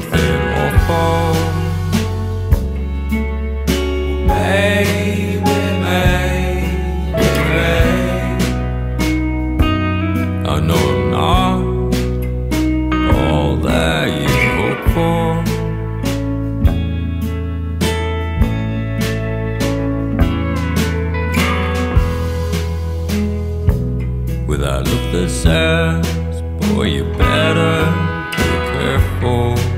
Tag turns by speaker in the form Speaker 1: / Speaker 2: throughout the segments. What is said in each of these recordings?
Speaker 1: something awful. Maybe, maybe, I know I'm not all that you hope for. Without look that says, boy, you better be careful.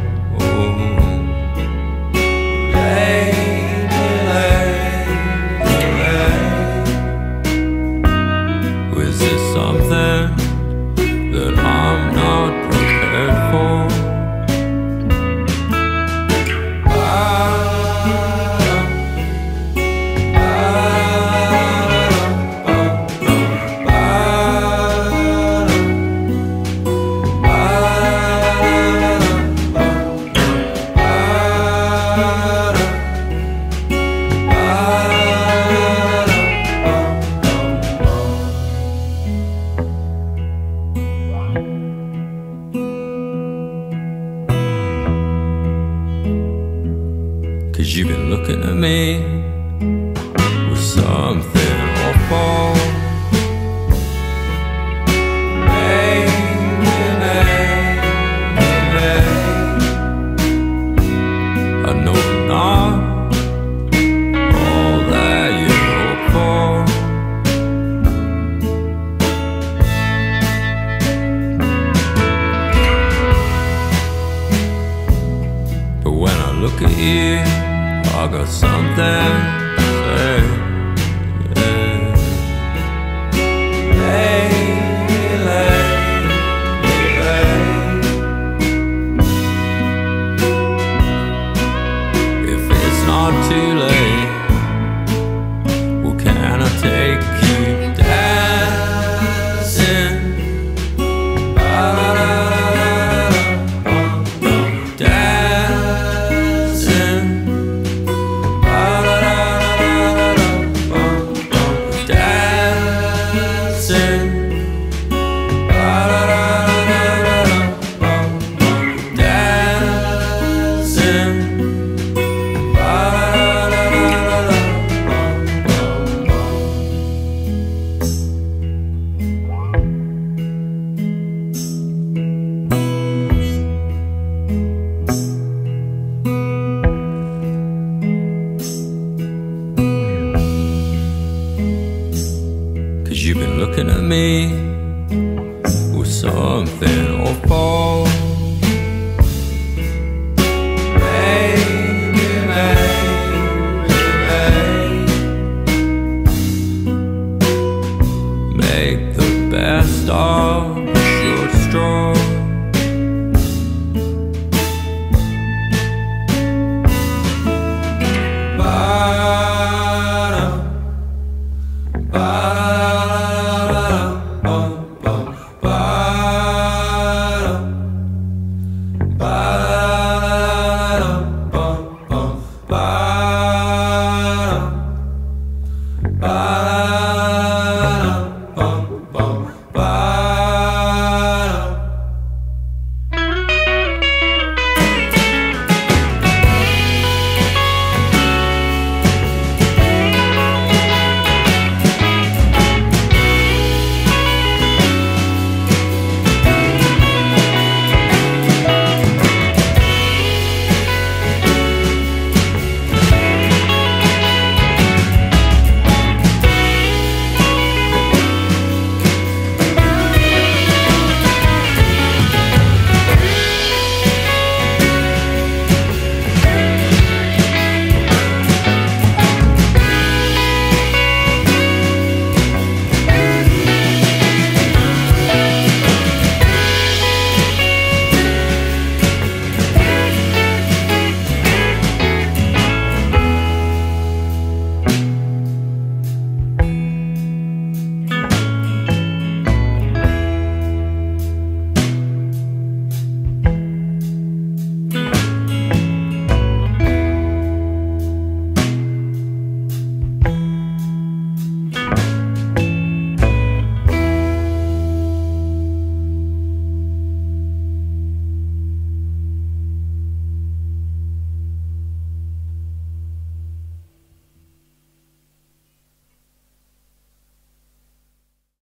Speaker 1: Cause you've been looking at me with something awful. I know not all that you for. But when I look at you, I got something to say. Something awful. Maybe, Bye.